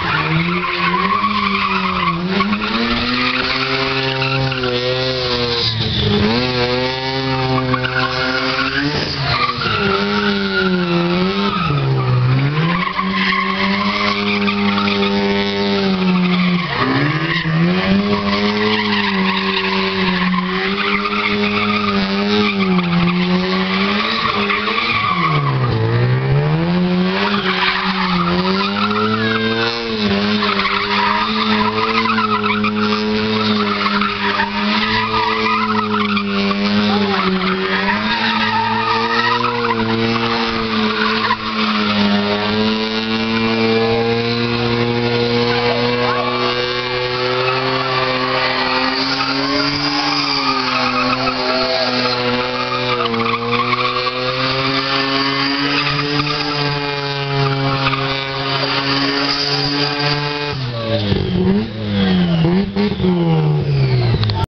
Gracias. Amen.